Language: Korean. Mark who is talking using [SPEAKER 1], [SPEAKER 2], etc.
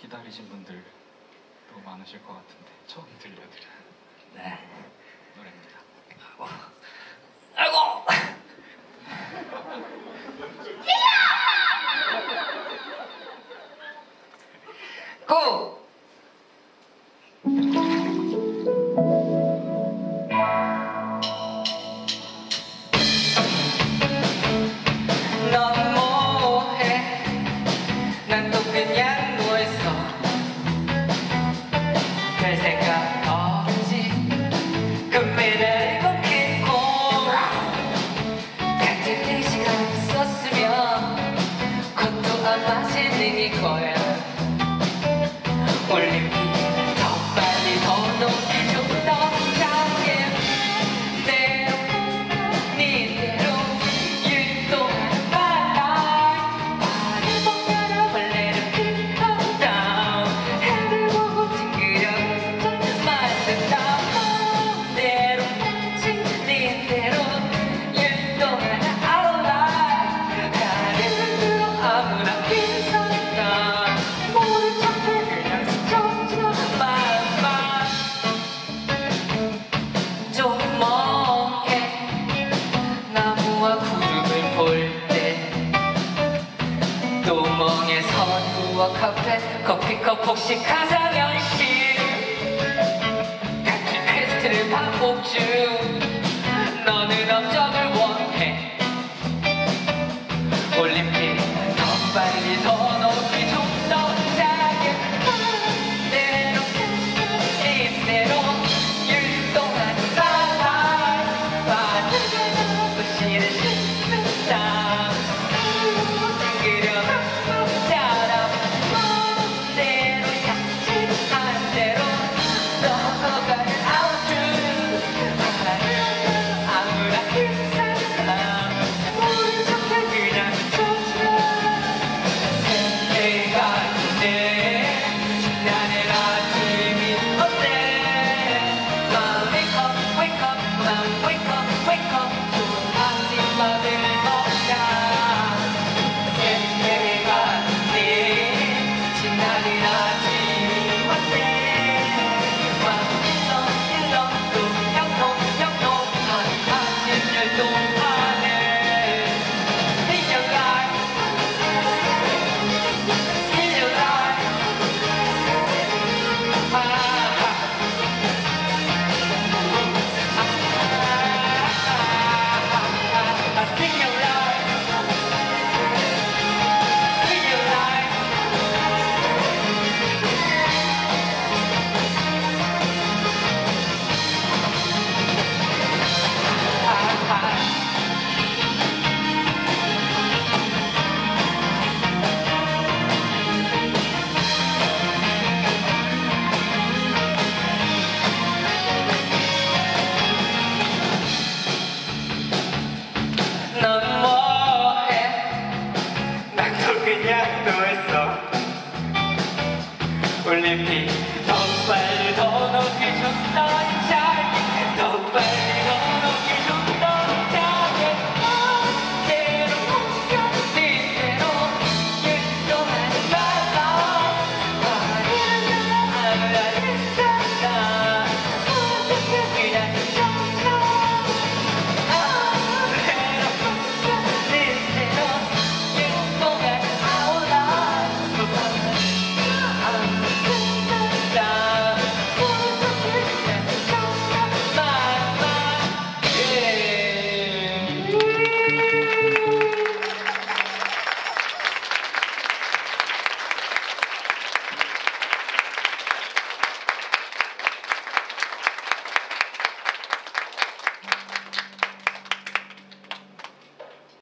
[SPEAKER 1] 기다리신 분들 또 많으실 것 같은데 처음 들려드리는
[SPEAKER 2] 네.
[SPEAKER 1] 노래입니다.
[SPEAKER 2] 아이고. 아이고. 고! 넌 뭐해? 난 또 그냥 forever. Only 구멍에 선우와 카페 커피컵 혹시 가상현실 같이 퀘스트를 반복 중. 너는 업적을 원해. 올림픽 더 빨리 더 높이 좀 더 작게 내로 이대로 일 동안 살아 봐 부시를 씻는